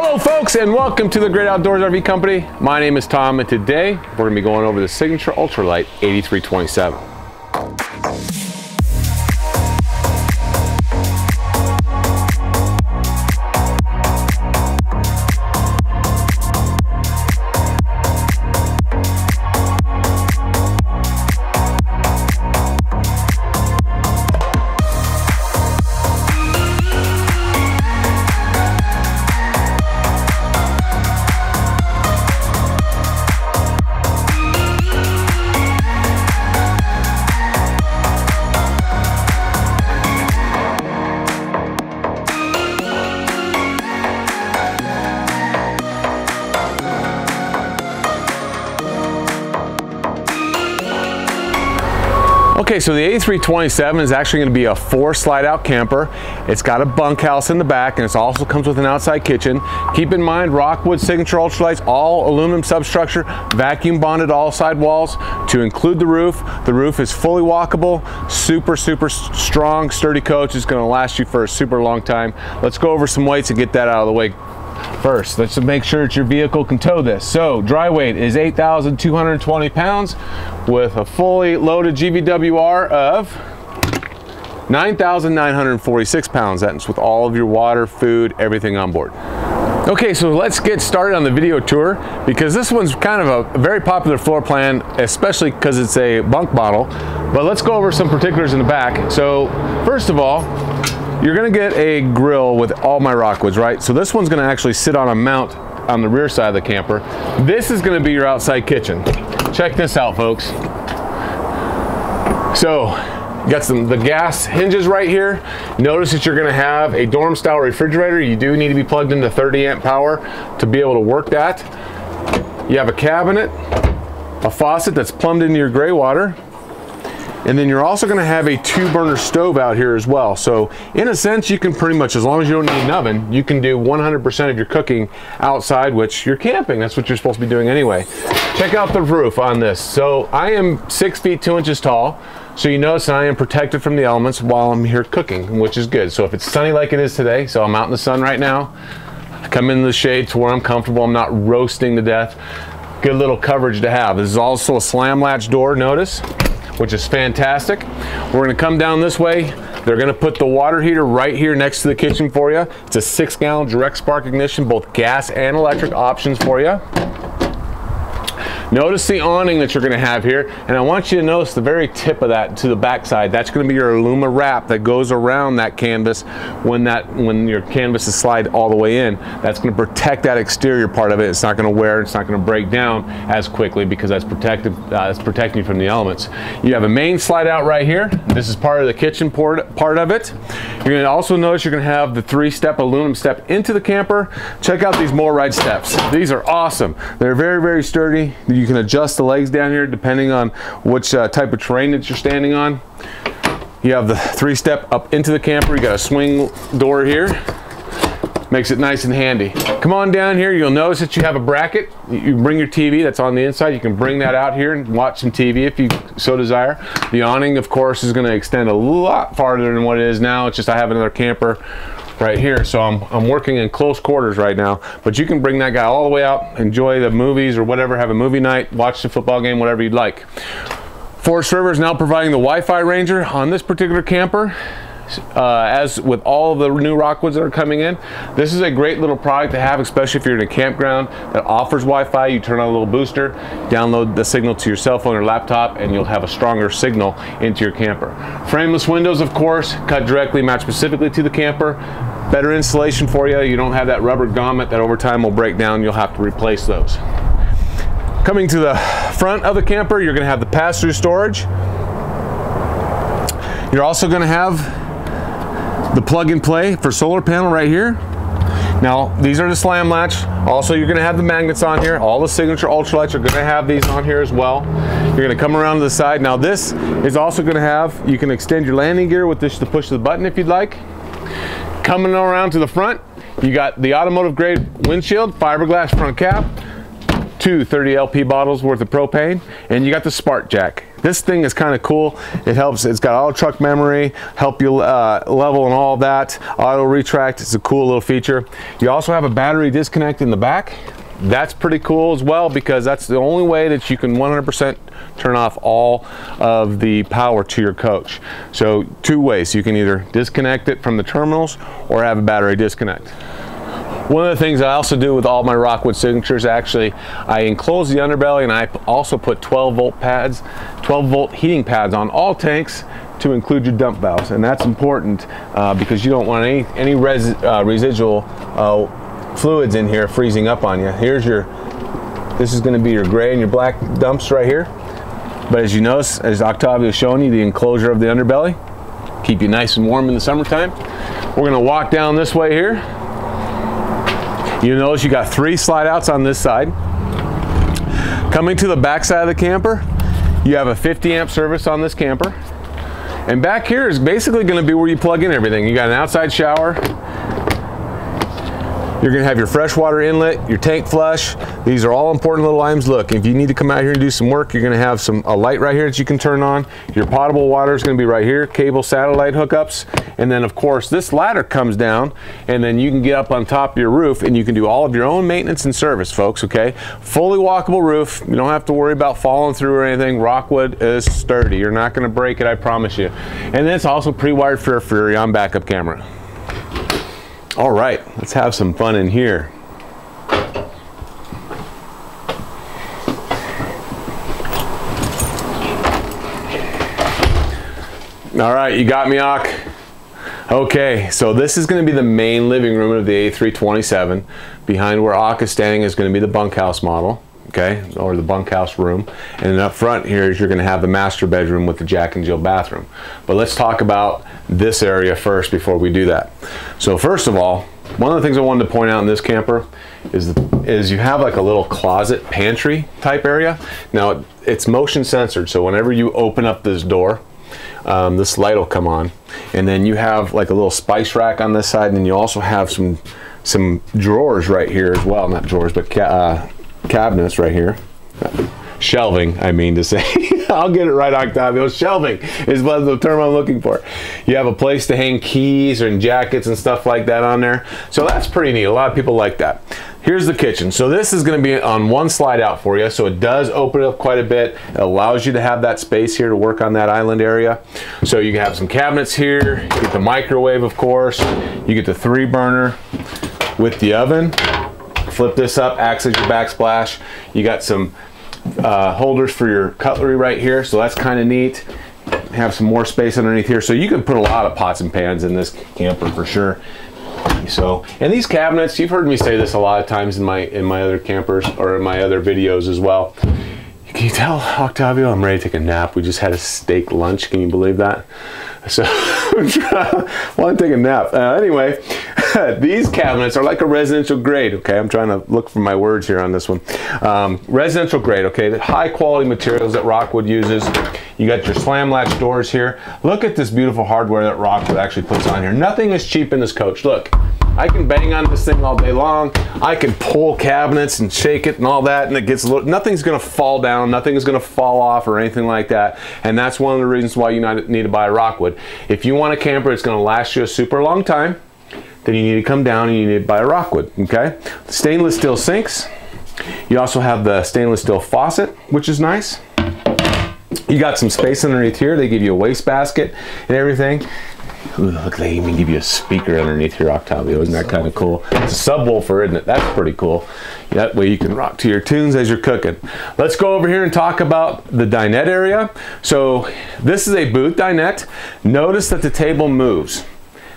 Hello folks and welcome to the Great Outdoors RV Company. My name is Tom and today we're going to be going over the Signature Ultralight 8327. Okay, so the 8327 is actually going to be a four slide out camper. It's got a bunkhouse in the back and it also comes with an outside kitchen. Keep in mind Rockwood Signature Ultralights, all aluminum substructure, vacuum bonded all side walls to include the roof. The roof is fully walkable, super, super strong, sturdy coach. It's going to last you for a super long time. Let's go over some weights and get that out of the way First, let's make sure that your vehicle can tow this. So dry weight is 8,220 pounds with a fully loaded GVWR of 9,946 pounds. That's with all of your water, food, everything on board. Okay, so let's get started on the video tour because this one's kind of a very popular floor plan, especially because it's a bunk model. But let's go over some particulars in the back. So first of all, you're gonna get a grill with all my Rockwoods, right? So this one's gonna actually sit on a mount on the rear side of the camper. This is gonna be your outside kitchen. Check this out, folks. So, got some the gas hinges right here. Notice that you're gonna have a dorm style refrigerator. You do need to be plugged into 30 amp power to be able to work that. You have a cabinet, a faucet that's plumbed into your gray water, and then you're also gonna have a two burner stove out here as well. So in a sense, you can pretty much, as long as you don't need an oven, you can do 100% of your cooking outside, which you're camping. That's what you're supposed to be doing anyway. Check out the roof on this. So I am six feet, two inches tall. So you notice I am protected from the elements while I'm here cooking, which is good. So if it's sunny like it is today, so I'm out in the sun right now, I come in the shade to where I'm comfortable, I'm not roasting to death. Good little coverage to have. This is also a slam latch door, notice which is fantastic. We're gonna come down this way. They're gonna put the water heater right here next to the kitchen for you. It's a six gallon direct spark ignition, both gas and electric options for you. Notice the awning that you're going to have here, and I want you to notice the very tip of that to the backside. That's going to be your Aluma wrap that goes around that canvas when that when your canvas is slide all the way in. That's going to protect that exterior part of it. It's not going to wear, it's not going to break down as quickly because that's protected. Uh, that's protecting you from the elements. You have a main slide out right here. This is part of the kitchen port, part of it. You're to also notice you're going to have the three-step aluminum step into the camper. Check out these MORryde steps. These are awesome. They're very, very sturdy. Can adjust the legs down here depending on which uh, type of terrain that you're standing on. You have the three step up into the camper. You got a swing door here. Makes it nice and handy. Come on down here. You'll notice that you have a bracket. You bring your TV that's on the inside. You can bring that out here and watch some TV if you so desire. The awning, of course, is going to extend a lot farther than what it is now. It's just I have another camper right here. So I'm, I'm working in close quarters right now, but you can bring that guy all the way out, enjoy the movies or whatever, have a movie night, watch the football game, whatever you'd like. Forest River is now providing the Wi-Fi Ranger on this particular camper. Uh, as with all the new Rockwoods that are coming in, this is a great little product to have, especially if you're in a campground that offers Wi-Fi. You turn on a little booster, download the signal to your cell phone or laptop, and you'll have a stronger signal into your camper. Frameless windows, of course, cut directly, match specifically to the camper. Better insulation for you. You don't have that rubber grommet that over time will break down. You'll have to replace those. Coming to the front of the camper, you're going to have the pass-through storage. You're also going to have the plug and play for solar panel right here. Now, these are the slam latch. Also, you're gonna have the magnets on here. All the signature ultralights are gonna have these on here as well. You're gonna come around to the side. Now, this is also gonna have, you can extend your landing gear with this to push the button if you'd like. Coming around to the front, you got the automotive grade windshield, fiberglass front cap, two 30 LP bottles worth of propane, and you got the spark jack. This thing is kind of cool. It helps, it's got auto truck memory, help you uh, level and all that. Auto retract, it's a cool little feature. You also have a battery disconnect in the back. That's pretty cool as well because that's the only way that you can 100% turn off all of the power to your coach. So two ways, you can either disconnect it from the terminals or have a battery disconnect. One of the things I also do with all my Rockwood signatures, actually, I enclose the underbelly and I also put 12 volt pads, 12 volt heating pads on all tanks to include your dump valves. And that's important uh, because you don't want any, any res, uh, residual uh, fluids in here freezing up on you. Here's your, this is gonna be your gray and your black dumps right here. But as you notice, as Octavio is showing you, the enclosure of the underbelly, keep you nice and warm in the summertime. We're gonna walk down this way here you notice you got three slide outs on this side. Coming to the back side of the camper, you have a 50 amp service on this camper. And back here is basically gonna be where you plug in everything. You got an outside shower, you're gonna have your freshwater inlet, your tank flush. These are all important little items. Look, if you need to come out here and do some work, you're gonna have some a light right here that you can turn on. Your potable water is gonna be right here, cable satellite hookups. And then of course, this ladder comes down and then you can get up on top of your roof and you can do all of your own maintenance and service, folks, okay? Fully walkable roof. You don't have to worry about falling through or anything. Rockwood is sturdy. You're not gonna break it, I promise you. And then it's also pre-wired for a Furrion backup camera. All right, let's have some fun in here. All right, you got me, Ock. Okay, so this is going to be the main living room of the 8327. Behind where Ock is standing is going to be the bunkhouse model, okay, or the bunkhouse room. And then up front here is you're going to have the master bedroom with the Jack and Jill bathroom. But let's talk about this area first before we do that. So first of all, one of the things I wanted to point out in this camper is, is you have like a little closet pantry type area. Now it's motion censored, so whenever you open up this door, um, this light will come on. And then you have like a little spice rack on this side, and then you also have some some drawers right here as well. Not drawers, but uh, cabinets right here. Shelving, I mean to say. I'll get it right, Octavio. Shelving is what the term I'm looking for. You have a place to hang keys and jackets and stuff like that on there. So that's pretty neat. A lot of people like that. Here's the kitchen. So this is gonna be on one slide out for you. So it does open up quite a bit. It allows you to have that space here to work on that island area. So you can have some cabinets here. You get the microwave, of course. You get the three burner with the oven. Flip this up, acts as your backsplash. You got some uh, holders for your cutlery right here, so that's kind of neat. Have some more space underneath here, so you can put a lot of pots and pans in this camper for sure. So, and these cabinets, you've heard me say this a lot of times in my in my other campers or in my other videos as well. Can you tell Octavio I'm ready to take a nap? We just had a steak lunch. Can you believe that? So, I want to take a nap. Uh, anyway, these cabinets are like a residential grade, okay? I'm trying to look for my words here on this one. Um, residential grade, okay? The high quality materials that Rockwood uses. You got your slam latch doors here. Look at this beautiful hardware that Rockwood actually puts on here. Nothing is cheap in this coach. Look, I can bang on this thing all day long. I can pull cabinets and shake it and all that, and it gets a little, nothing's gonna fall down, nothing is gonna fall off or anything like that. And that's one of the reasons why you need to buy Rockwood. If you want a camper it's gonna last you a super long time, then you need to come down and you need to buy a Rockwood, okay? Stainless steel sinks. You also have the stainless steel faucet, which is nice. You got some space underneath here. They give you a waste basket and everything. Ooh, look, they even give you a speaker underneath your Octavio. Isn't that kind of cool? It's a subwoofer, isn't it? That's pretty cool. That way you can rock to your tunes as you're cooking. Let's go over here and talk about the dinette area. So this is a booth dinette. Notice that the table moves.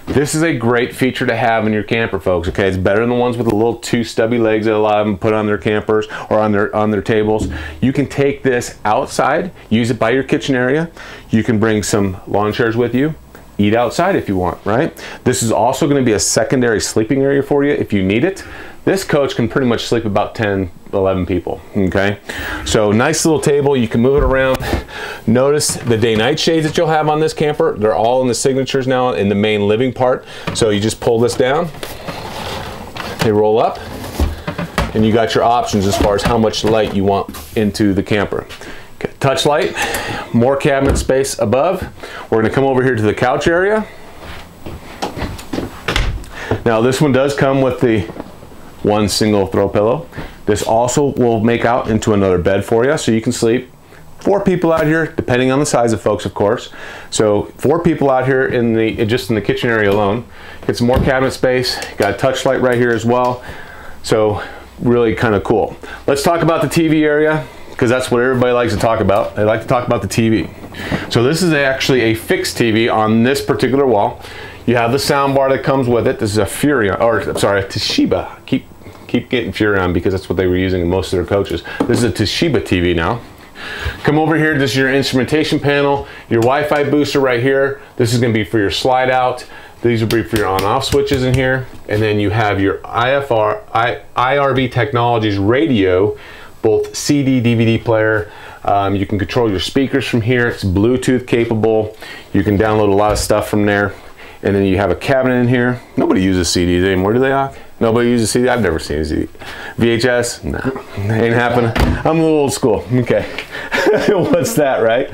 This is a great feature to have in your camper, folks. Okay, it's better than the ones with the little two stubby legs that a lot of them put on their campers or on their on their tables. You can take this outside, use it by your kitchen area. You can bring some lawn chairs with you eat outside if you want, right? This is also going to be a secondary sleeping area for you if you need it. This coach can pretty much sleep about 10, 11 people, okay? So nice little table, you can move it around. Notice the day-night shades that you'll have on this camper. They're all in the signatures now in the main living part. So you just pull this down, they roll up, and you got your options as far as how much light you want into the camper. Touch light, more cabinet space above. We're gonna come over here to the couch area. Now this one does come with the one single throw pillow. This also will make out into another bed for you so you can sleep four people out here depending on the size of folks of course so four people out here in the just in the kitchen area alone get some more cabinet space got a touch light right here as well so really kind of cool let's talk about the TV area because that's what everybody likes to talk about. They like to talk about the TV so this is actually a fixed TV on this particular wall. You have the sound bar that comes with it. This is a Furrion or sorry a Toshiba. Keep keep getting Furrion because that's what they were using in most of their coaches. This is a Toshiba TV now. Come over here, this is your instrumentation panel, your Wi-Fi booster right here. This is gonna be for your slide out. These will be for your on-off switches in here. And then you have your IFR, I, IRV Technologies radio, both CD, DVD player. Um, you can control your speakers from here. It's Bluetooth capable. You can download a lot of stuff from there. And then you have a cabinet in here. Nobody uses CDs anymore, do they, Ock? Nobody uses CD? I've never seen a CD. VHS? No, ain't happening. I'm a little old school. Okay. What's that, right?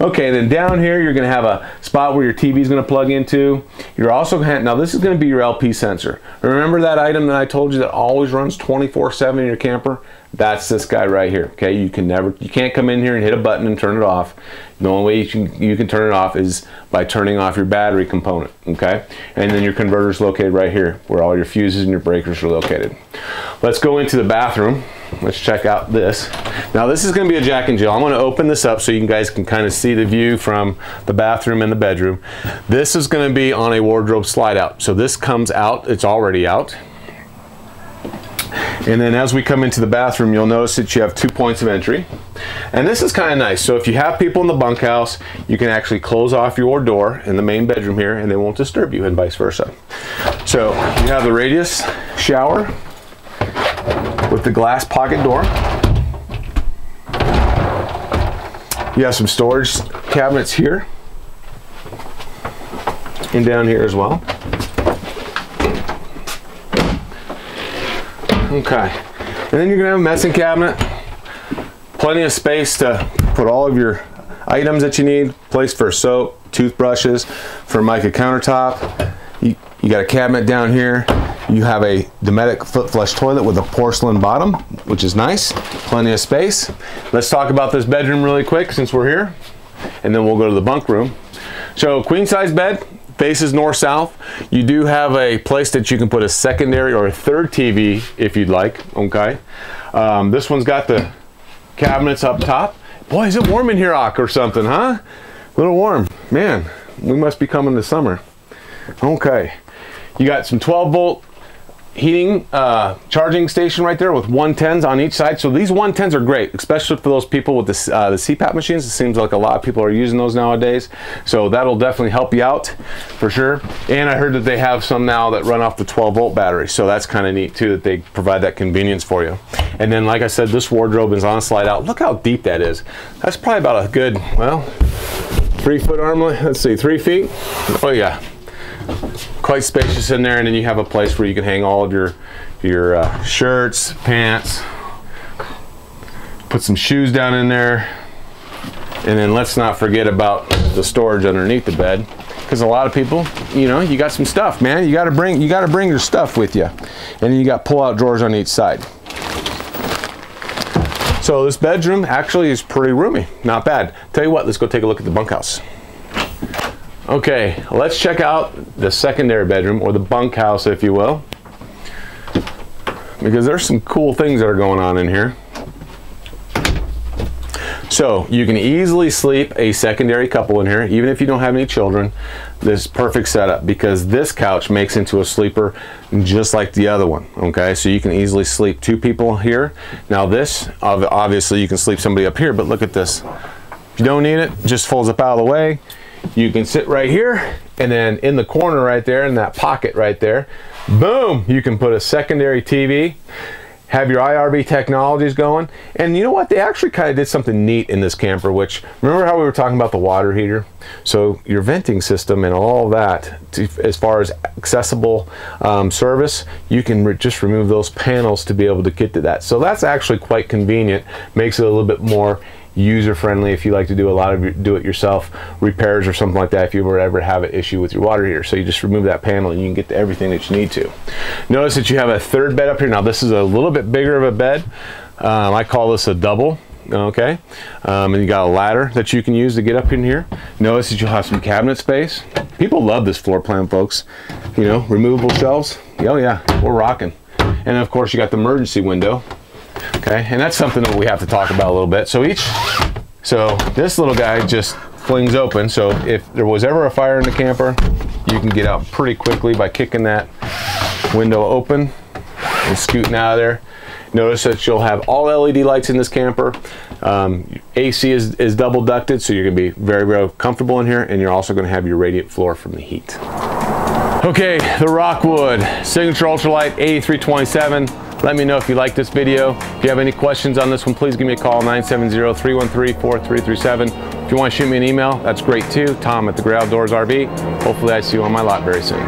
Okay, then down here you're to have a spot where your TV is to plug into. You're also going to now this is to be your LP sensor. Remember that item that I told you that always runs 24/7 in your camper? That's this guy right here. Okay, you can never, you can't come in here and hit a button and turn it off. The only way you can, you can turn it off is by turning off your battery component. Okay, and then your converter is located right here, where all your fuses and your breakers are located. Let's go into the bathroom. Let's check out this. Now this is going to be a Jack and Jill. I'm going to open this up so you guys can kind of see the view from the bathroom and the bedroom. This is going to be on a wardrobe slide out. So this comes out. It's already out. And then as we come into the bathroom, you'll notice that you have two points of entry. And this is kind of nice. So if you have people in the bunkhouse, you can actually close off your door in the main bedroom here and they won't disturb you and vice versa. So you have the radius shower with the glass pocket door. You have some storage cabinets here and down here as well. Okay. And then you're gonna have a medicine cabinet. Plenty of space to put all of your items that you need. Place for soap, toothbrushes, Formica countertop. You, you got a cabinet down here. You have a Dometic foot flush toilet with a porcelain bottom, which is nice. Plenty of space. Let's talk about this bedroom really quick since we're here. And then we'll go to the bunk room. So queen size bed, faces north-south. You do have a place that you can put a secondary or a third TV if you'd like, okay? Um, this one's got the cabinets up top. Boy, is it warm in here, Ock, or something, huh? A little warm. Man, we must be coming to summer. Okay. You got some 12 volt heating uh, charging station right there with 110s on each side. So these 110s are great, especially for those people with the, uh, the CPAP machines. It seems like a lot of people are using those nowadays. So that'll definitely help you out for sure. And I heard that they have some now that run off the 12 volt battery. So that's kind of neat too that they provide that convenience for you. And then like I said, this wardrobe is on a slide out. Look how deep that is. That's probably about a good, well, three foot arm, let's see, three feet. Oh yeah, quite spacious in there and then you have a place where you can hang all of your your uh, shirts pants. Put some shoes down in there. And then let's not forget about the storage underneath the bed because a lot of people you know you got some stuff man. You got to bring you got to bring your stuff with you and then you got pull out drawers on each side. So this bedroom actually is pretty roomy not bad. Tell you what let's go take a look at the bunkhouse Okay, let's check out the secondary bedroom or the bunkhouse, if you will, because there's some cool things that are going on in here. So you can easily sleep a secondary couple in here, even if you don't have any children. This perfect setup because this couch makes into a sleeper just like the other one. Okay, so you can easily sleep two people here. Now this, obviously you can sleep somebody up here, but look at this. If you don't need it, just folds up out of the way you can sit right here and then in the corner right there in that pocket right there boom you can put a secondary TV have your IRV technologies going. And you know what? They actually kind of did something neat in this camper, which remember how we were talking about the water heater? So your venting system and all that, to, as far as accessible um, service, you can re just remove those panels to be able to get to that. So that's actually quite convenient, makes it a little bit more user friendly if you like to do a lot of do it yourself repairs or something like that if you ever have an issue with your water heater. So you just remove that panel and you can get to everything that you need to. Notice that you have a third bed up here. Now this is a little bit bigger of a bed. Um, I call this a double okay? Um, and you got a ladder that you can use to get up in here. Notice that you'll have some cabinet space. People love this floor plan folks. You know removable shelves. Oh yeah we're rocking. And of course you got the emergency window Okay, and that's something that we have to talk about a little bit. So each, so this little guy just flings open. So if there was ever a fire in the camper, you can get out pretty quickly by kicking that window open and scooting out of there. Notice that you'll have all LED lights in this camper. Um, AC is, is double ducted, so you're gonna be very, very comfortable in here, and you're also gonna have your radiant floor from the heat. Okay, the Rockwood Signature Ultralight 8327. Let me know if you like this video. If you have any questions on this one, please give me a call, 970-313-4337. If you want to shoot me an email, that's great too. Tom at the Great Outdoors RV. Hopefully I see you on my lot very soon.